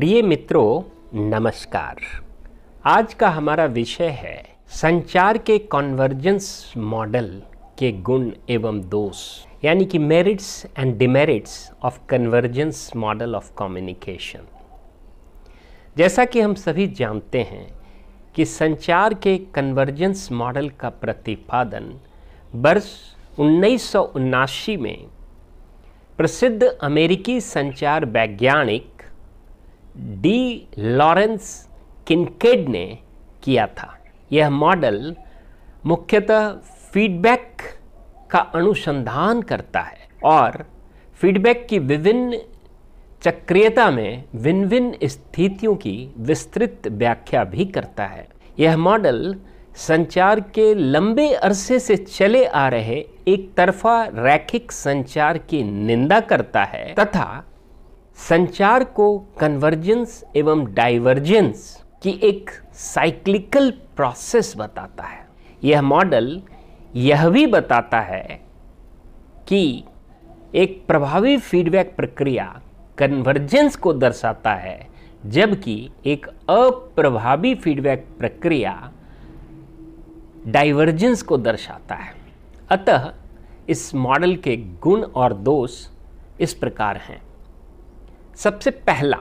प्रिय मित्रों, नमस्कार। आज का हमारा विषय है संचार के कॉन्वर्जेंस मॉडल के गुण एवं दोष, यानी कि merits and demerits of convergence model of communication जैसा कि हम सभी जानते हैं कि संचार के कन्वर्जेंस मॉडल का प्रतिपादन वर्ष उन्नीस में प्रसिद्ध अमेरिकी संचार वैज्ञानिक डी लॉरेंस किनकेड ने किया था। यह मॉडल मुख्यतः फीडबैक का अनुसंधान करता है और फीडबैक की विभिन्न चक्रियता में भिन्न भिन्न स्थितियों की विस्तृत व्याख्या भी करता है। यह मॉडल संचार के लंबे अरसे से चले आ रहे एक तरफा रैखिक संचार की निंदा करता है तथा संचार को कन्वर्जेंस एवं डाइवर्जेंस की एक साइक्लिकल प्रोसेस बताता है। यह मॉडल यह भी बताता है कि एक प्रभावी फीडबैक प्रक्रिया कन्वर्जेंस को दर्शाता है, जबकि एक अप्रभावी फीडबैक प्रक्रिया डाइवर्जेंस को दर्शाता है। अतः इस मॉडल के गुण और दोष इस प्रकार हैं। सबसे पहला,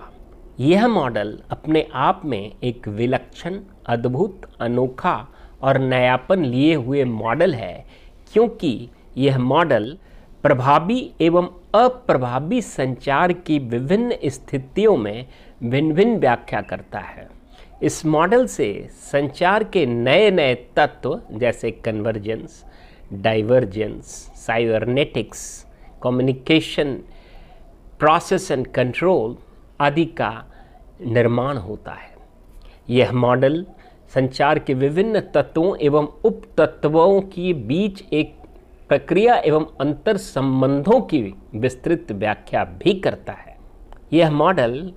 यह मॉडल अपने आप में एक विलक्षण, अद्भुत, अनोखा और नयापन लिए हुए मॉडल है, क्योंकि यह मॉडल प्रभावी एवं अप्रभावी संचार की विभिन्न स्थितियों में भिन्न भिन्न व्याख्या करता है। इस मॉडल से संचार के नए नए तत्व, जैसे convergence divergence cybernetics communication process and control आदि का निर्माण होता है। यह मॉडल संचार के विभिन्न तत्वों एवं उप तत्वों के बीच एक प्रक्रिया एवं अंतर संबंधों की विस्तृत व्याख्या भी करता है। यह मॉडल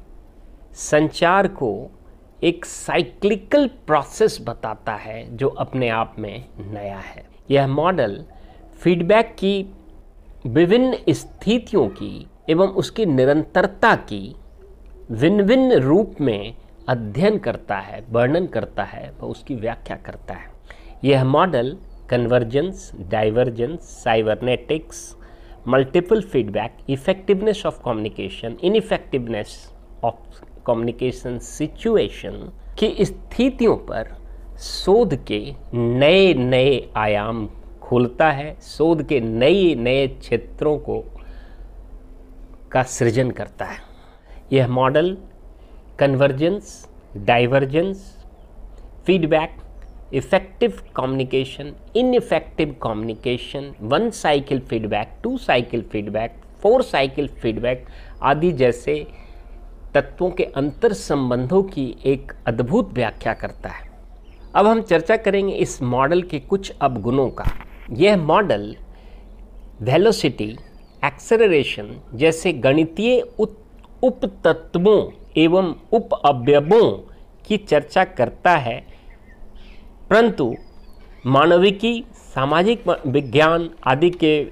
संचार को एक साइक्लिकल प्रोसेस बताता है, जो अपने आप में नया है। यह मॉडल फीडबैक की विभिन्न स्थितियों की एवं उसकी निरंतरता की भिन्न भिन्न रूप में अध्ययन करता है, वर्णन करता है व उसकी व्याख्या करता है। यह model convergence divergence cybernetics multiple feedback effectiveness of communication ineffectiveness of communication situation की स्थितियों पर शोध के नए नए आयाम खोलता है, शोध के नए नए क्षेत्रों को का सृजन करता है। यह model convergence divergence feedback effective communication ineffective communication one cycle feedback two cycle feedback four cycle feedback आदि जैसे तत्वों के अंतर संबंधों की एक अद्भुत व्याख्या करता है। अब हम चर्चा करेंगे इस मॉडल के अप अवगुणों का। यह मॉडल वेलोसिटी एक्सेलरेशन जैसे गणितीय उप तत्वों एवं उप अवयवों की चर्चा करता है। परंतु मानविकी, सामाजिक विज्ञान आदि के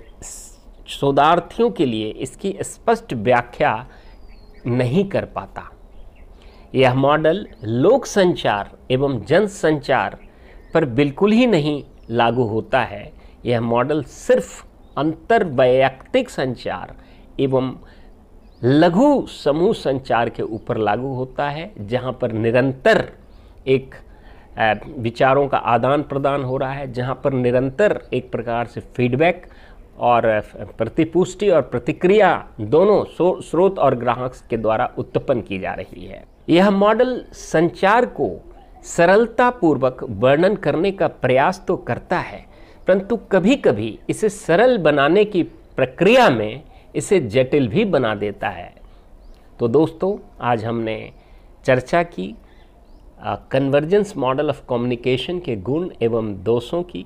शोधार्थियों के लिए इसकी स्पष्ट व्याख्या नहीं कर पाता। यह मॉडल लोक संचार एवं जन संचार पर बिल्कुल ही नहीं लागू होता है। यह मॉडल सिर्फ़ अंतर वैयक्तिक संचार एवं लघु समूह संचार के ऊपर लागू होता है, जहाँ पर निरंतर एक विचारों का आदान प्रदान हो रहा है, जहाँ पर निरंतर एक प्रकार से फीडबैक और प्रतिपुष्टि और प्रतिक्रिया दोनों स्रोत और ग्राहक के द्वारा उत्पन्न की जा रही है। यह मॉडल संचार को सरलतापूर्वक वर्णन करने का प्रयास तो करता है परंतु कभी कभी इसे सरल बनाने की प्रक्रिया में इसे जटिल भी बना देता है। तो दोस्तों, आज हमने चर्चा की कन्वर्जेंस मॉडल ऑफ़ कम्युनिकेशन के गुण एवं दोषों की।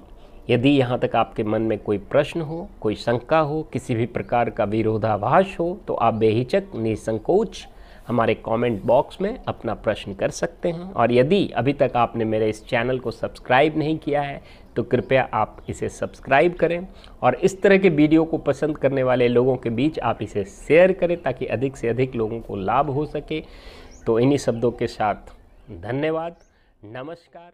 यदि यहाँ तक आपके मन में कोई प्रश्न हो, कोई शंका हो, किसी भी प्रकार का विरोधाभास हो तो आप बेहिचक, निसंकोच हमारे कमेंट बॉक्स में अपना प्रश्न कर सकते हैं। और यदि अभी तक आपने मेरे इस चैनल को सब्सक्राइब नहीं किया है तो कृपया आप इसे सब्सक्राइब करें। और इस तरह के वीडियो को पसंद करने वाले लोगों के बीच आप इसे शेयर करें ताकि अधिक से अधिक लोगों को लाभ हो सके। तो इन्हीं शब्दों के साथ धन्यवाद। नमस्कार।